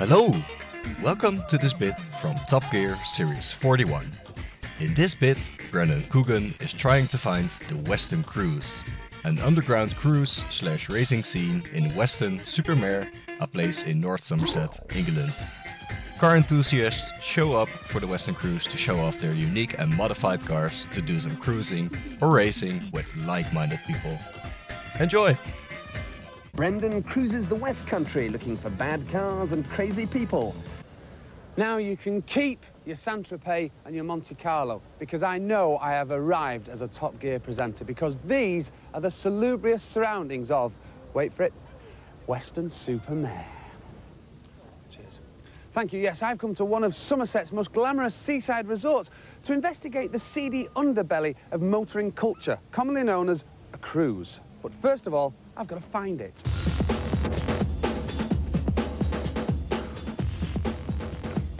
Hello! Welcome to this bit from Top Gear Series 41. In this bit, Brendan Coogan is trying to find the Weston Cruise, an underground cruise slash racing scene in Weston-super-Mare, a place in North Somerset, England. Car enthusiasts show up for the Weston Cruise to show off their unique and modified cars to do some cruising or racing with like-minded people. Enjoy! Brendan cruises the West Country looking for bad cars and crazy people. Now you can keep your Saint-Tropez and your Monte Carlo because I know I have arrived as a Top Gear presenter because these are the salubrious surroundings of, wait for it, Weston Super Mare. Cheers. Thank you. Yes, I've come to one of Somerset's most glamorous seaside resorts to investigate the seedy underbelly of motoring culture, commonly known as a cruise. But first of all, I've got to find it.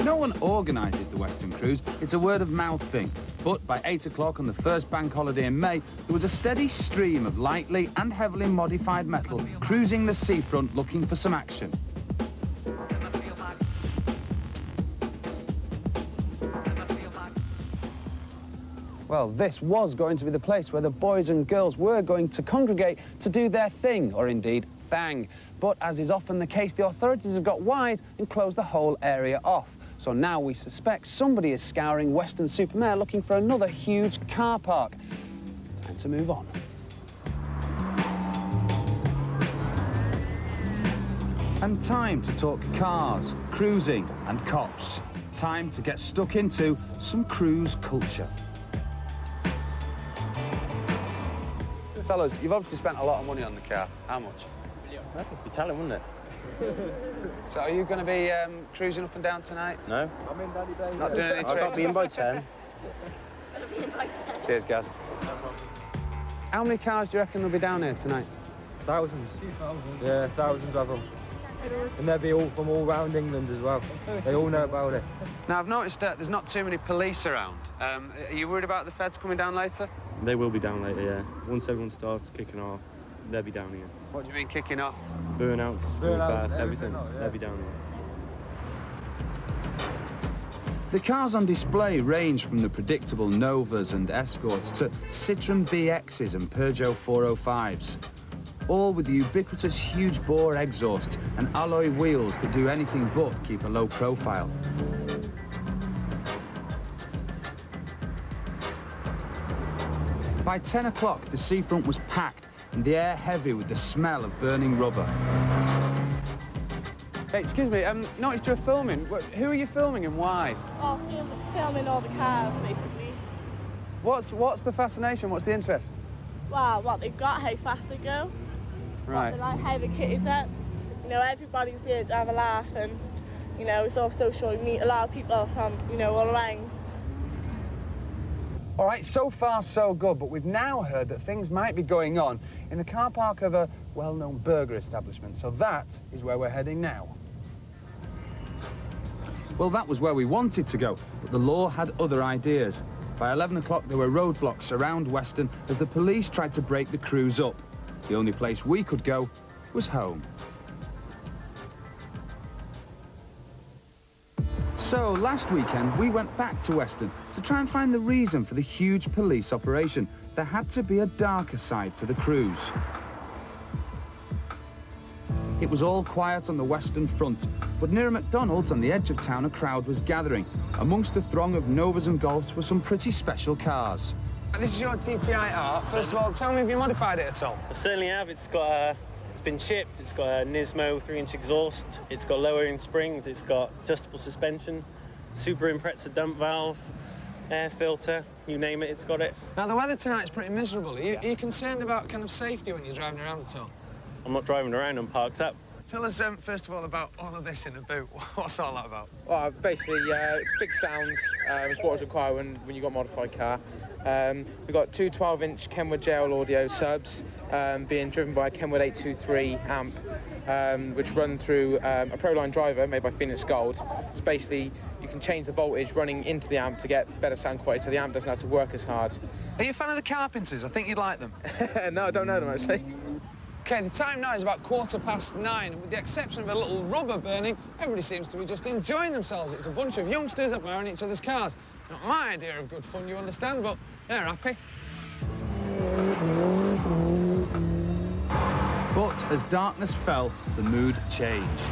No one organises the Weston Cruise. It's a word of mouth thing. But by 8 o'clock on the first bank holiday in May, there was a steady stream of lightly and heavily modified metal cruising the seafront looking for some action. Well, this was going to be the place where the boys and girls were going to congregate to do their thing, or indeed, thang. But as is often the case, the authorities have got wise and closed the whole area off. So now we suspect somebody is scouring Weston-super-Mare looking for another huge car park. Time to move on. And time to talk cars, cruising and cops. Time to get stuck into some cruise culture. Fellas, you've obviously spent a lot of money on the car. How much? That'd be telling, wouldn't it? So are you going to be um, cruising up and down tonight? No. I'm in, Daddy Baby. Not doing any I've got to be in by 10. Cheers, guys. How many cars do you reckon will be down here tonight? Thousands. Yeah, thousands of them. And they'll be all from all round England as well. They all know about it. Now, I've noticed that there's not too many police around. Um, are you worried about the feds coming down later? They will be down later, yeah. Once everyone starts kicking off, they'll be down here. What do you mean kicking off? Burnouts, Burnouts, fast, everything, everything. oh, yeah. They'll be down here. The cars on display range from the predictable Novas and Escorts to Citroen BXs and Peugeot 405s. All with the ubiquitous huge bore exhausts and alloy wheels that do anything but keep a low profile. By 10 o'clock, the seafront was packed and the air heavy with the smell of burning rubber. Hey, excuse me, um, noticed you're filming. Who are you filming and why? Oh, film, filming all the cars, basically. What's what's the fascination? What's the interest? Wow, what they've got, how fast they go, what they like, how the kitties up. You know, everybody's here to have a laugh and, you know, it's all social. You meet a lot of people from, you know, all around. All right, so far so good, but we've now heard that things might be going on in the car park of a well-known burger establishment. So that is where we're heading now. Well, that was where we wanted to go, but the law had other ideas. By 11 o'clock, there were roadblocks around Weston as the police tried to break the crews up. The only place we could go was home. So, last weekend, we went back to Weston to try and find the reason for the huge police operation. There had to be a darker side to the cruise. It was all quiet on the western front, but near McDonald's on the edge of town a crowd was gathering. Amongst the throng of Novas and Golfs were some pretty special cars. This is your GTI R. First of all, tell me if you modified it at all. I certainly have. It's got a, it's been chipped. It's got a Nismo three-inch exhaust. It's got lowering springs. It's got adjustable suspension, super impressor dump valve, air filter. You name it, it's got it. Now, the weather tonight is pretty miserable. Are you, are you concerned about kind of safety when you're driving around at all? I'm not driving around. I'm parked up. Tell us, um, first of all, about all of this in the boot. What's all that about? Well, basically, uh, big sounds um, is what's required when, when you've got a modified car. Um, we've got two 12-inch Kenwood JL audio subs um, being driven by a Kenwood 823 amp, um, which run through um, a Proline driver made by Phoenix Gold. It's basically, you can change the voltage running into the amp to get better sound quality, so the amp doesn't have to work as hard. Are you a fan of the Carpenters? I think you'd like them. no, I don't know them, actually. OK, the time now is about quarter past nine, and with the exception of a little rubber burning, everybody seems to be just enjoying themselves. It's a bunch of youngsters admiring each other's cars. Not my idea of good fun, you understand, but they're happy. But as darkness fell, the mood changed.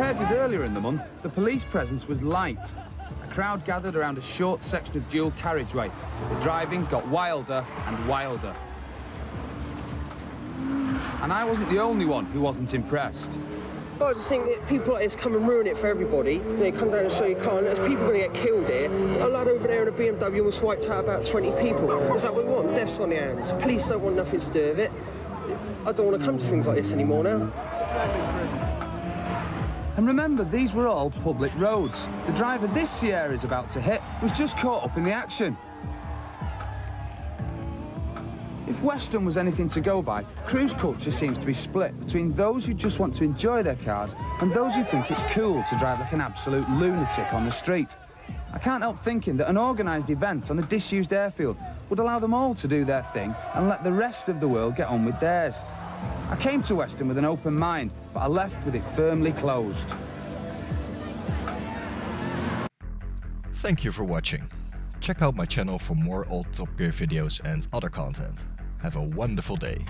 Compared with earlier in the month, the police presence was light. A crowd gathered around a short section of dual carriageway. The driving got wilder and wilder. And I wasn't the only one who wasn't impressed. I just think that people like this come and ruin it for everybody. They come down and show you car, and there's people going to get killed here. A lad over there in a BMW almost wiped out about 20 people. Is that what we want? Deaths on the hands. Police don't want nothing to do with it. I don't want to come to things like this anymore now. And remember, these were all public roads. The driver this Sierra is about to hit was just caught up in the action. If Weston was anything to go by, cruise culture seems to be split between those who just want to enjoy their cars and those who think it's cool to drive like an absolute lunatic on the street. I can't help thinking that an organised event on a disused airfield would allow them all to do their thing and let the rest of the world get on with theirs. I came to Weston with an open mind, but I left with it firmly closed. Thank you for watching. Check out my channel for more old Top Gear videos and other content. Have a wonderful day.